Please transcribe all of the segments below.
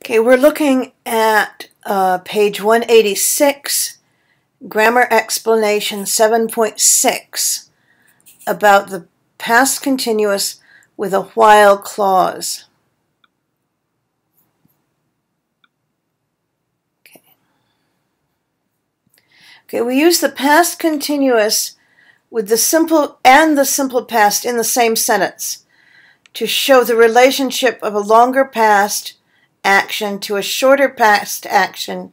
Okay, we're looking at uh, page 186, Grammar Explanation 7.6, about the past continuous with a while clause. Okay. Okay, we use the past continuous with the simple and the simple past in the same sentence to show the relationship of a longer past action to a shorter past action,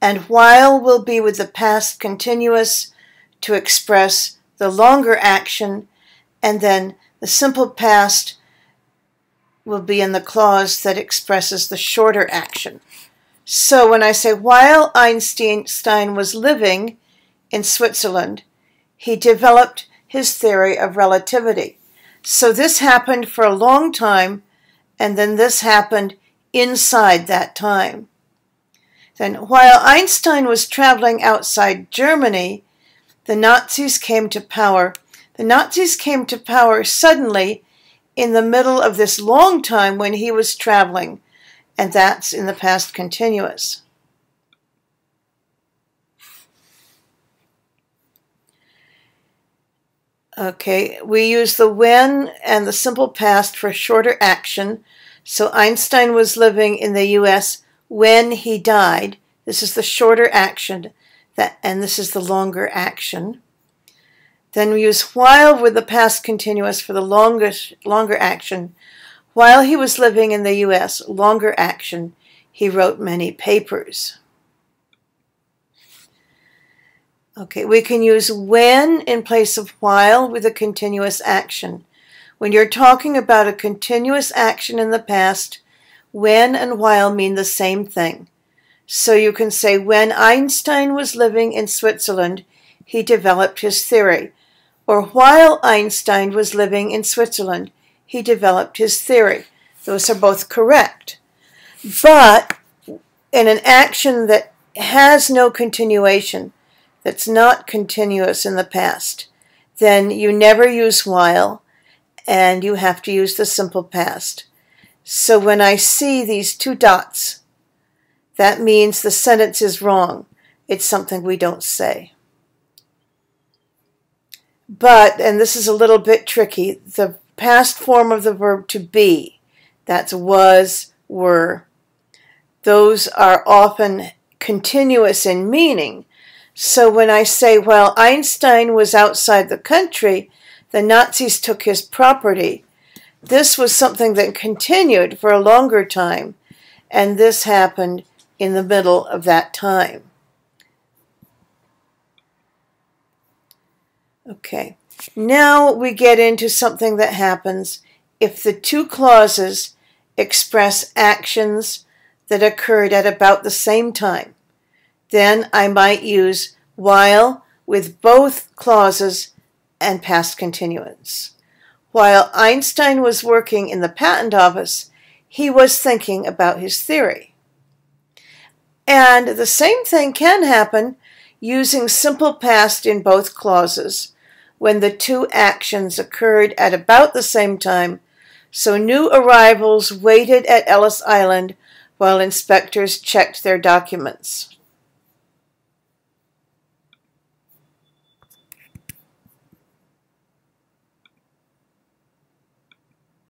and while will be with the past continuous to express the longer action, and then the simple past will be in the clause that expresses the shorter action. So when I say while Einstein was living in Switzerland, he developed his theory of relativity. So this happened for a long time, and then this happened inside that time. Then, while Einstein was traveling outside Germany, the Nazis came to power. The Nazis came to power suddenly in the middle of this long time when he was traveling, and that's in the past continuous. Okay, we use the when and the simple past for shorter action so Einstein was living in the US when he died. This is the shorter action, that, and this is the longer action. Then we use while with the past continuous for the longest, longer action. While he was living in the US, longer action, he wrote many papers. Okay, we can use when in place of while with a continuous action. When you're talking about a continuous action in the past, when and while mean the same thing. So you can say, when Einstein was living in Switzerland, he developed his theory. Or while Einstein was living in Switzerland, he developed his theory. Those are both correct. But in an action that has no continuation, that's not continuous in the past, then you never use while and you have to use the simple past. So when I see these two dots, that means the sentence is wrong. It's something we don't say. But, and this is a little bit tricky, the past form of the verb to be, that's was, were, those are often continuous in meaning. So when I say, well, Einstein was outside the country, the Nazis took his property. This was something that continued for a longer time, and this happened in the middle of that time. Okay, now we get into something that happens if the two clauses express actions that occurred at about the same time. Then I might use while with both clauses and past continuance. While Einstein was working in the patent office, he was thinking about his theory. And the same thing can happen using simple past in both clauses when the two actions occurred at about the same time, so new arrivals waited at Ellis Island while inspectors checked their documents.